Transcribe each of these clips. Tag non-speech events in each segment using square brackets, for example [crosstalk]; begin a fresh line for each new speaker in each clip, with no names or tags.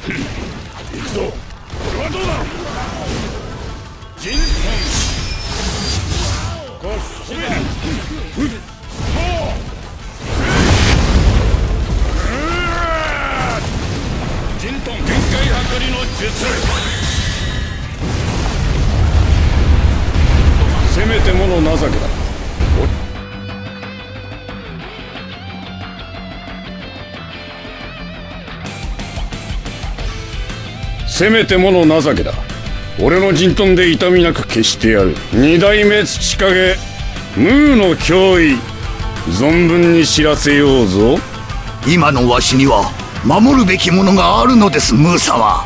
くぞ。これはどうだ？人トンこっちだふっほう人トン限界測りの術せめてもの情けだせめてもの情けだ。俺の陣頭で痛みなく消してやる。二代目土影ムーの脅威。存分に知らせようぞ。
今のわしには守るべきものがあるのですムー様。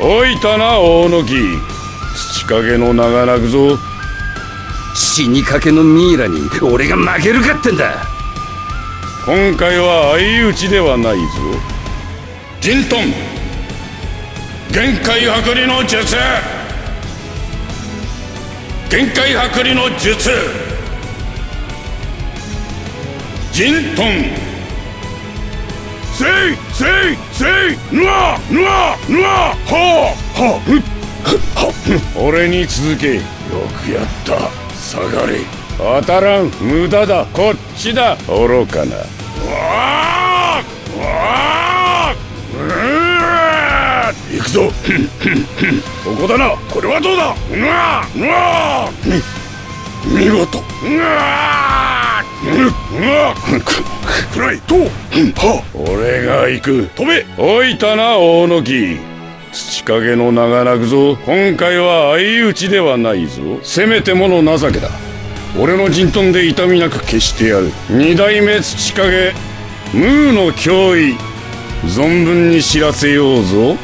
おいたな大野木。土影の名が泣くぞ。
死にかけのミイラに俺が負けるかってんだ。
今回は相打ちではないぞ。陣トン限界剥離の術。限界剥離の術。陣トンせいせいせい。ぬわぬわぬわ。はあはあ。は [laughs] 俺に続け。よくやった。下がれ。当たらん。無駄だ。こっちだ。愚かな。わあくぞ。ここだな。これはどうだ。うわうわ。見事。うわ。うわくらい。とは俺が行く飛べおい。たな大野木土影の名が泣くぞ今回は相打ちではない。ぞせめてもの情けだ俺の陣頭で痛みなく消してやる二代目土影ムーの脅威存分に知らせようぞ